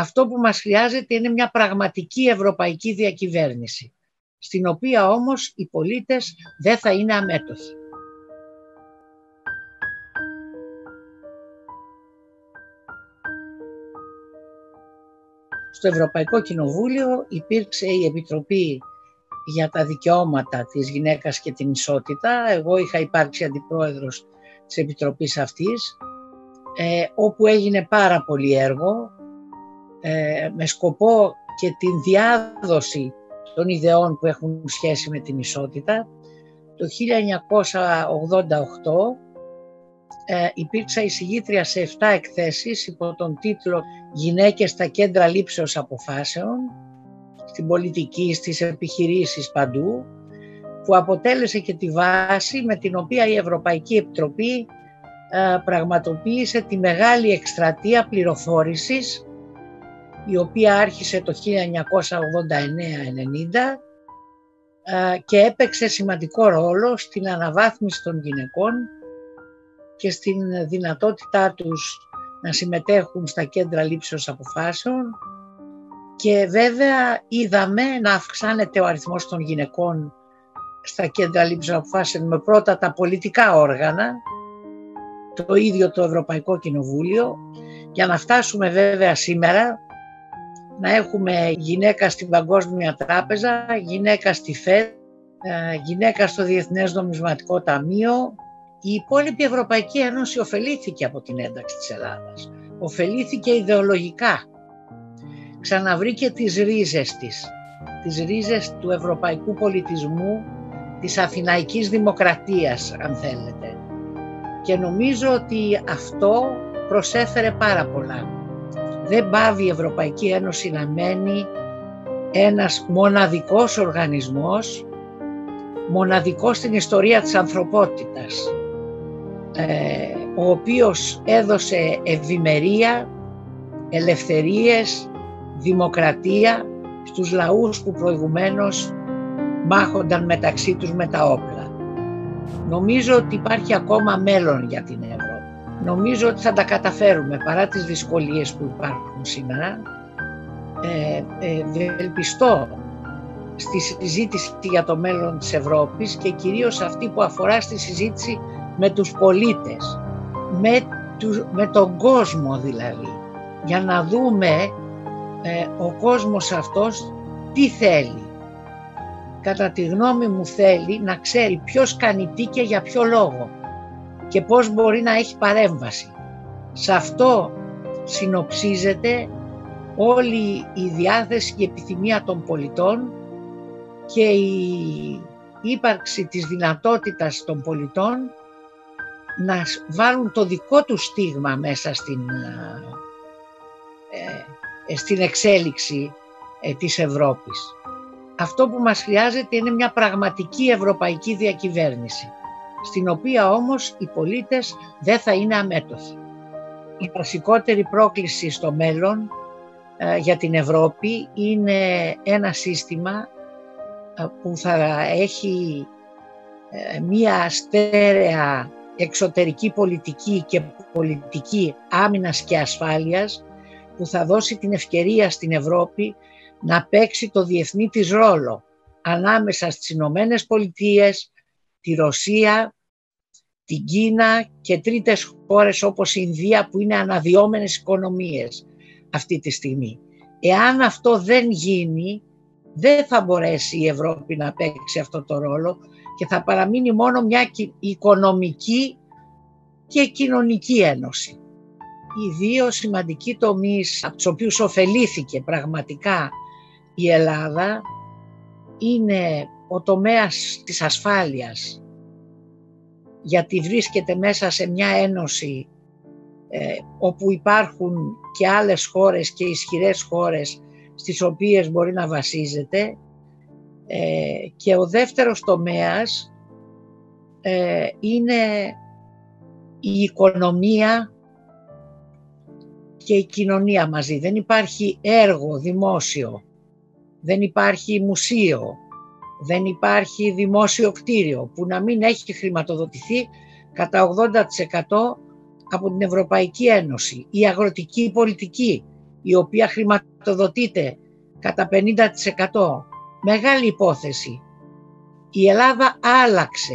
Αυτό που μας χρειάζεται είναι μια πραγματική ευρωπαϊκή διακυβέρνηση, στην οποία όμως οι πολίτες δεν θα είναι αμέτωχοι. Στο Ευρωπαϊκό Κοινοβούλιο υπήρξε η Επιτροπή για τα δικαιώματα της γυναίκας και την ισότητα. Εγώ είχα υπάρξει αντιπρόεδρος της Επιτροπής αυτής, ε, όπου έγινε πάρα πολύ έργο ε, με σκοπό και την διάδοση των ιδεών που έχουν σχέση με την ισότητα. Το 1988 ε, υπήρξα εισηγήτρια σε 7 εκθέσεις υπό τον τίτλο «Γυναίκες στα κέντρα λήψεως αποφάσεων» στην πολιτική, στις επιχειρήσεις παντού που αποτέλεσε και τη βάση με την οποία η Ευρωπαϊκή Επιτροπή ε, πραγματοποίησε τη μεγάλη εκστρατεία πληροφόρησης η οποία άρχισε το 1989-90 ε, και έπαιξε σημαντικό ρόλο στην αναβάθμιση των γυναικών και στην δυνατότητά τους να συμμετέχουν στα κέντρα λήψεως αποφάσεων. Και βέβαια είδαμε να αυξάνεται ο αριθμός των γυναικών στα κέντρα λήψεως αποφάσεων με πρώτα τα πολιτικά όργανα, το ίδιο το Ευρωπαϊκό Κοινοβούλιο, για να φτάσουμε βέβαια σήμερα να έχουμε γυναίκα στην Παγκόσμια Τράπεζα, γυναίκα στη ΦΕΔ, ε, γυναίκα στο Διεθνές Νομισματικό Ταμείο. Η υπόλοιπη Ευρωπαϊκή Ένωση ωφελήθηκε από την ένταξη της Ελλάδας. Ωφελήθηκε ιδεολογικά. Ξαναβρήκε τις ρίζες της, τις ρίζες του ευρωπαϊκού πολιτισμού, της αθηναϊκής δημοκρατίας αν θέλετε. Και νομίζω ότι αυτό προσέφερε πάρα πολλά δεν πάβει η Ευρωπαϊκή Ένωση να μένει ένας μοναδικός οργανισμός, μοναδικός στην ιστορία της ανθρωπότητας, ε, ο οποίος έδωσε ευημερία, ελευθερίες, δημοκρατία στους λαούς που προηγουμένως μάχονταν μεταξύ τους με τα όπλα. Νομίζω ότι υπάρχει ακόμα μέλλον για την Ευρώπη. Νομίζω ότι θα τα καταφέρουμε παρά τις δυσκολίες που υπάρχουν σήμερα. Ε, ε, ελπιστώ στη συζήτηση για το μέλλον της Ευρώπης και κυρίως αυτή που αφορά στη συζήτηση με τους πολίτες, με, με τον κόσμο δηλαδή, για να δούμε ε, ο κόσμος αυτός τι θέλει. Κατά τη γνώμη μου θέλει να ξέρει ποιος κάνει τι και για ποιο λόγο και πώς μπορεί να έχει παρέμβαση. Σε αυτό συνοψίζεται όλη η διάθεση και η επιθυμία των πολιτών και η ύπαρξη της δυνατότητας των πολιτών να βάλουν το δικό τους στίγμα μέσα στην, ε, στην εξέλιξη ε, της Ευρώπης. Αυτό που μας χρειάζεται είναι μια πραγματική ευρωπαϊκή διακυβέρνηση στην οποία όμως οι πολίτες δεν θα είναι αμέτωχοι. Η βασικότερη πρόκληση στο μέλλον ε, για την Ευρώπη είναι ένα σύστημα ε, που θα έχει ε, μία στέρεα εξωτερική πολιτική και πολιτική άμυνας και ασφάλειας που θα δώσει την ευκαιρία στην Ευρώπη να παίξει το διεθνή της ρόλο ανάμεσα στις Ηνωμένες Πολιτείες, τη Ρωσία, την Κίνα και τρίτες χώρες όπως η Ινδία που είναι αναδυόμενες οικονομίες αυτή τη στιγμή. Εάν αυτό δεν γίνει, δεν θα μπορέσει η Ευρώπη να παίξει αυτό το ρόλο και θα παραμείνει μόνο μια οικονομική και κοινωνική ένωση. Οι δύο σημαντικοί τομείς από τους οποίους ωφελήθηκε πραγματικά η Ελλάδα είναι ο τομέας της ασφάλειας γιατί βρίσκεται μέσα σε μια ένωση ε, όπου υπάρχουν και άλλες χώρες και ισχυρές χώρες στις οποίες μπορεί να βασίζεται ε, και ο δεύτερος τομέας ε, είναι η οικονομία και η κοινωνία μαζί. Δεν υπάρχει έργο δημόσιο, δεν υπάρχει μουσείο, δεν υπάρχει δημόσιο κτίριο που να μην έχει χρηματοδοτηθεί κατά 80% από την Ευρωπαϊκή Ένωση. Η αγροτική πολιτική η οποία χρηματοδοτείται κατά 50%. Μεγάλη υπόθεση. Η Ελλάδα άλλαξε.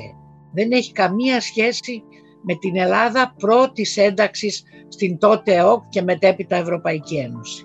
Δεν έχει καμία σχέση με την Ελλάδα πρώτης ένταξης στην τότε ΕΟΚ και μετέπειτα Ευρωπαϊκή Ένωση.